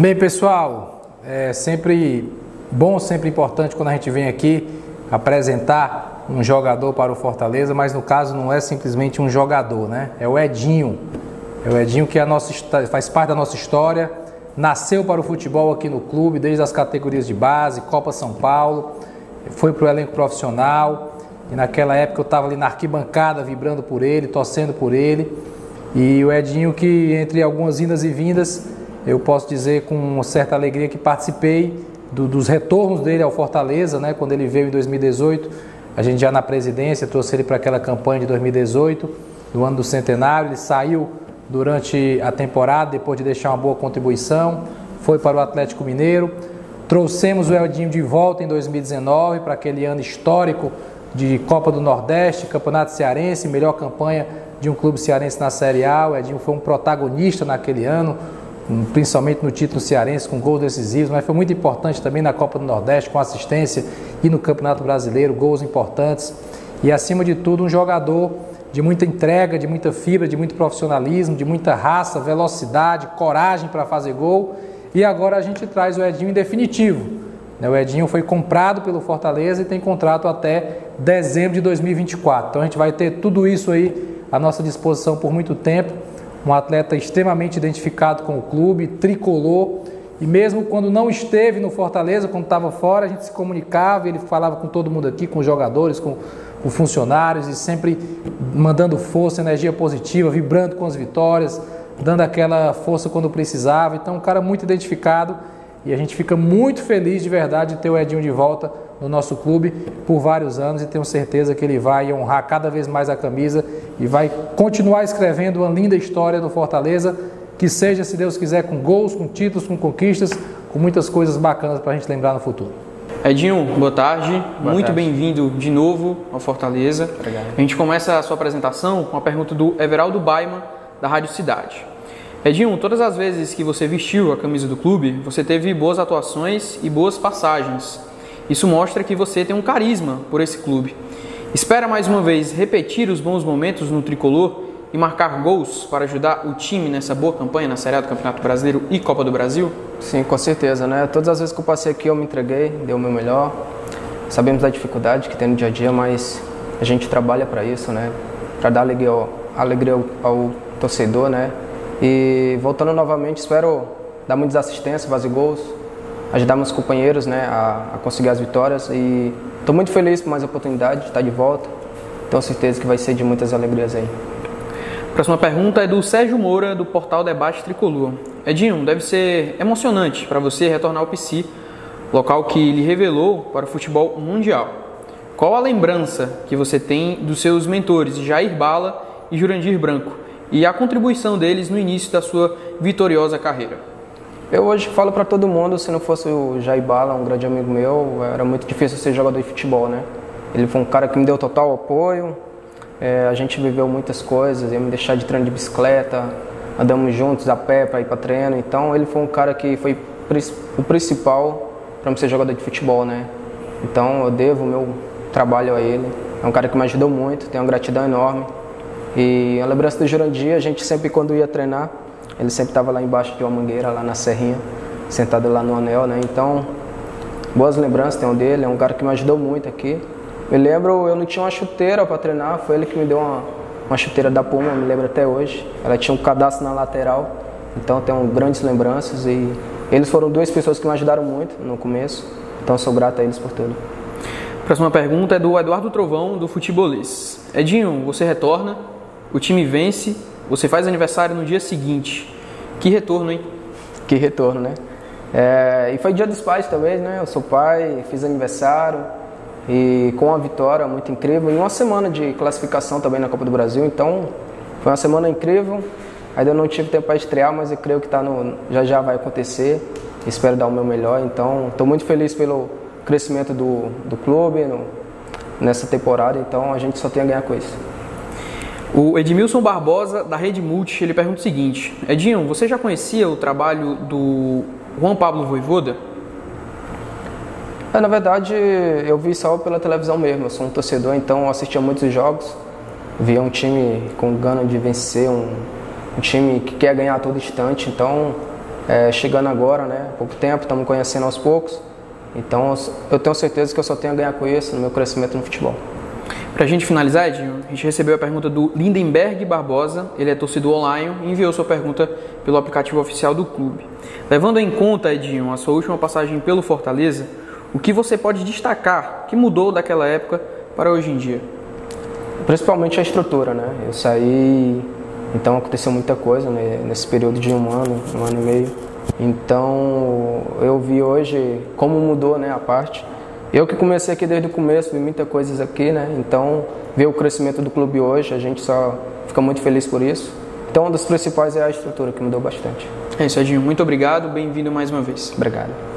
Bem, pessoal, é sempre bom, sempre importante quando a gente vem aqui apresentar um jogador para o Fortaleza, mas no caso não é simplesmente um jogador, né? É o Edinho. É o Edinho que é nossa, faz parte da nossa história, nasceu para o futebol aqui no clube, desde as categorias de base, Copa São Paulo, foi para o elenco profissional, e naquela época eu estava ali na arquibancada vibrando por ele, torcendo por ele. E o Edinho que entre algumas indas e vindas, eu posso dizer com certa alegria que participei do, dos retornos dele ao Fortaleza, né, quando ele veio em 2018. A gente já na presidência trouxe ele para aquela campanha de 2018, do ano do centenário. Ele saiu durante a temporada, depois de deixar uma boa contribuição, foi para o Atlético Mineiro. Trouxemos o Eldinho de volta em 2019 para aquele ano histórico de Copa do Nordeste, Campeonato Cearense, melhor campanha de um clube cearense na Série A. O Edinho foi um protagonista naquele ano, principalmente no título cearense, com gols decisivos, mas foi muito importante também na Copa do Nordeste, com assistência e no Campeonato Brasileiro, gols importantes. E acima de tudo, um jogador de muita entrega, de muita fibra, de muito profissionalismo, de muita raça, velocidade, coragem para fazer gol. E agora a gente traz o Edinho em definitivo. Né, o Edinho foi comprado pelo Fortaleza e tem contrato até dezembro de 2024. Então a gente vai ter tudo isso aí à nossa disposição por muito tempo. Um atleta extremamente identificado com o clube, tricolor. E mesmo quando não esteve no Fortaleza, quando estava fora, a gente se comunicava, ele falava com todo mundo aqui, com os jogadores, com, com funcionários, e sempre mandando força, energia positiva, vibrando com as vitórias, dando aquela força quando precisava. Então, um cara muito identificado e a gente fica muito feliz de verdade de ter o Edinho de volta no nosso clube por vários anos e tenho certeza que ele vai honrar cada vez mais a camisa e vai continuar escrevendo uma linda história no Fortaleza, que seja, se Deus quiser, com gols, com títulos, com conquistas, com muitas coisas bacanas para a gente lembrar no futuro. Edinho, boa tarde. Boa Muito bem-vindo de novo ao Fortaleza. Obrigado. A gente começa a sua apresentação com a pergunta do Everaldo Baima, da Rádio Cidade. Edinho, todas as vezes que você vestiu a camisa do clube, você teve boas atuações e boas passagens. Isso mostra que você tem um carisma por esse clube. Espera mais uma vez repetir os bons momentos no tricolor e marcar gols para ajudar o time nessa boa campanha na Série A do Campeonato Brasileiro e Copa do Brasil? Sim, com certeza, né? Todas as vezes que eu passei aqui eu me entreguei, dei o meu melhor. Sabemos da dificuldade que tem no dia a dia, mas a gente trabalha para isso, né? Para dar alegria ao, alegria ao, ao torcedor, né? E voltando novamente, espero dar muitas assistências, fazer gols, ajudar meus companheiros né, a, a conseguir as vitórias. E estou muito feliz por mais oportunidade de estar de volta. Tenho certeza que vai ser de muitas alegrias aí. Próxima pergunta é do Sérgio Moura, do portal Debate Tricolor. Edinho, deve ser emocionante para você retornar ao PC, local que lhe revelou para o futebol mundial. Qual a lembrança que você tem dos seus mentores Jair Bala e Jurandir Branco? E a contribuição deles no início da sua vitoriosa carreira. Eu hoje falo para todo mundo, se não fosse o Jair Bala, um grande amigo meu, era muito difícil ser jogador de futebol, né? Ele foi um cara que me deu total apoio, é, a gente viveu muitas coisas, ia me deixar de treino de bicicleta, andamos juntos a pé para ir para treino, então ele foi um cara que foi o principal para me ser jogador de futebol, né? Então eu devo o meu trabalho a ele, é um cara que me ajudou muito, tenho uma gratidão enorme. E a lembrança do Jurandir, a gente sempre quando ia treinar, ele sempre estava lá embaixo de uma mangueira, lá na serrinha, sentado lá no anel, né? Então, boas lembranças tenho dele, é um cara que me ajudou muito aqui. Me lembro, eu não tinha uma chuteira para treinar, foi ele que me deu uma, uma chuteira da Puma, me lembro até hoje. Ela tinha um cadastro na lateral, então tenho grandes lembranças e eles foram duas pessoas que me ajudaram muito no começo, então sou grato a eles por tudo. Próxima pergunta é do Eduardo Trovão, do Futebolês. Edinho, você retorna o time vence, você faz aniversário no dia seguinte. Que retorno, hein? Que retorno, né? É, e foi dia dos pais também, né? Eu sou pai, fiz aniversário e com uma vitória muito incrível. E uma semana de classificação também na Copa do Brasil, então foi uma semana incrível. Ainda não tive tempo para estrear, mas eu creio que tá no, já já vai acontecer. Espero dar o meu melhor. Então, estou muito feliz pelo crescimento do, do clube no, nessa temporada. Então, a gente só tem a ganhar com isso. O Edmilson Barbosa, da Rede Multi, ele pergunta o seguinte: Edinho, você já conhecia o trabalho do Juan Pablo Voivoda? É, na verdade, eu vi só pela televisão mesmo. Eu sou um torcedor, então assistia muitos jogos. Via um time com gana de vencer, um, um time que quer ganhar a todo instante. Então, é, chegando agora, né? Pouco tempo, estamos conhecendo aos poucos. Então eu tenho certeza que eu só tenho a ganhar com isso no meu crescimento no futebol. Para a gente finalizar, Edinho, a gente recebeu a pergunta do Lindenberg Barbosa, ele é torcedor online e enviou sua pergunta pelo aplicativo oficial do clube. Levando em conta, Edinho, a sua última passagem pelo Fortaleza, o que você pode destacar que mudou daquela época para hoje em dia? Principalmente a estrutura, né? Eu saí, então aconteceu muita coisa né? nesse período de um ano, um ano e meio. Então eu vi hoje como mudou né, a parte. Eu que comecei aqui desde o começo, vi muitas coisas aqui, né? Então ver o crescimento do clube hoje, a gente só fica muito feliz por isso. Então um dos principais é a estrutura que mudou bastante. É isso, Edinho. Muito obrigado, bem-vindo mais uma vez. Obrigado.